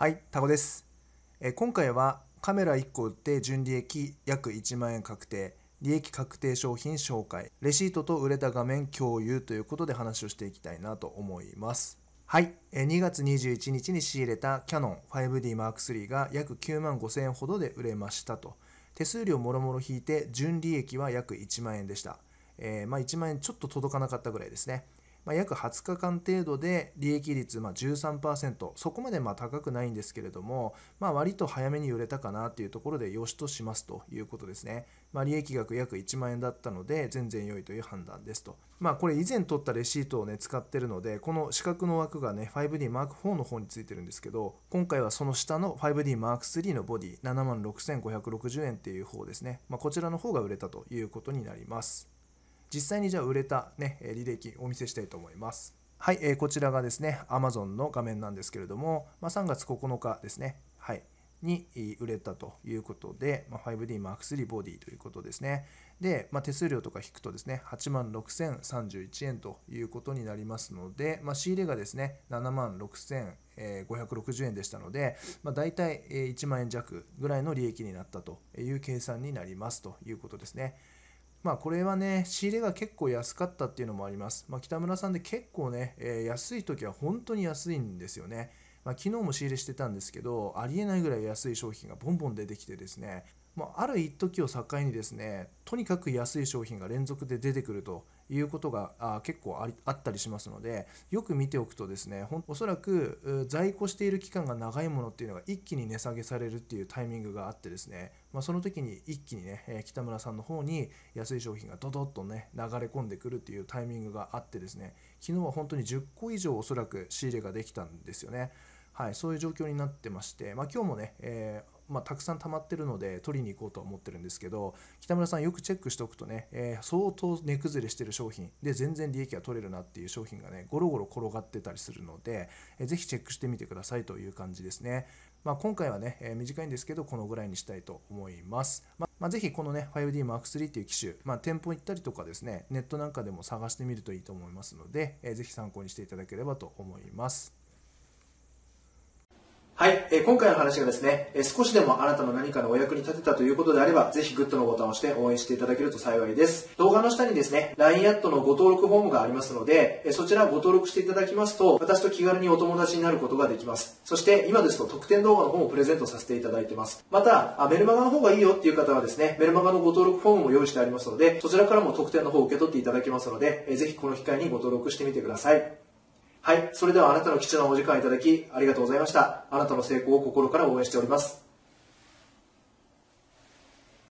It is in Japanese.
はい、タコです。え今回はカメラ1個売って純利益約1万円確定、利益確定商品紹介、レシートと売れた画面共有ということで話をしていきたいなと思います。はい、え2月21日に仕入れたキヤノン 5D M3 が約9万5000円ほどで売れましたと。手数料もろもろ引いて純利益は約1万円でした。えーまあ、1万円ちょっと届かなかったぐらいですね。まあ、約20日間程度で利益率まあ13%そこまでまあ高くないんですけれども、まあ、割と早めに売れたかなというところで良しとしますということですね、まあ、利益額約1万円だったので全然良いという判断ですと、まあ、これ以前取ったレシートをね使ってるのでこの四角の枠がね 5DM4 の方についてるんですけど今回はその下の 5DM3 のボディ7万6560円っていう方ですね、まあ、こちらの方が売れたということになります。実際にじゃあ売れた、ね、履歴お見せしたいと思います。はい、えーこちらがですね、Amazon の画面なんですけれども、まあ、3月9日ですね、はい、に売れたということで、まあ、5D Mark3 ボディということですね。で、まあ、手数料とか引くとですね、8万6031円ということになりますので、まあ、仕入れがですね、7万6560円でしたので、まあ、大体1万円弱ぐらいの利益になったという計算になりますということですね。まあこれはね、仕入れが結構安かったっていうのもあります。まあ、北村さんで結構ね、えー安い時は本当に安いんですよね。まあ、昨日も仕入れしてたんですけど、ありえないぐらい安い商品がボンボン出てきてですね、もうある一時を境にですね、とにかく安い商品が連続で出てくるということがあ結構あったりしますので、よく見ておくとですね、ほんおそらく在庫している期間が長いものっていうのが一気に値下げされるっていうタイミングがあってですね、まあ、その時に一気にね、北村さんの方に安い商品がドドッとね、流れ込んでくるっていうタイミングがあってですね、昨日は本当に10個以上おそらく仕入れができたんですよね。はい、そういう状況になってまして、まあ、今日もね、えーまあ、たくさん溜まってるので取りに行こうとは思ってるんですけど北村さんよくチェックしておくとね、えー相当値崩れしてる商品で全然利益が取れるなっていう商品がねゴロゴロ転がってたりするので、えーぜひチェックしてみてくださいという感じですね、まあ、今回はね、えー短いんですけどこのぐらいにしたいと思います、まあまあ、ぜひこのね 5D Mark3 っていう機種、まあ、店舗行ったりとかですねネットなんかでも探してみるといいと思いますので、えーぜひ参考にしていただければと思います。はい、えー今回の話がですね、えー少しでもあなたの何かのお役に立てたということであれば、ぜひグッドのボタンを押して応援していただけると幸いです。動画の下にですね、LINE アットのご登録フォームがありますので、えーそちらご登録していただきますと、私と気軽にお友達になることができます。そして、今ですと特典動画の方もプレゼントさせていただいてます。また、あメルマガの方がいいよっていう方はですね、メルマガのご登録フォームも用意してありますので、そちらからも特典の方を受け取っていただけますので、えーぜひこの機会にご登録してみてください。はい。それではあなたの貴重なお時間いただき、ありがとうございました。あなたの成功を心から応援しております。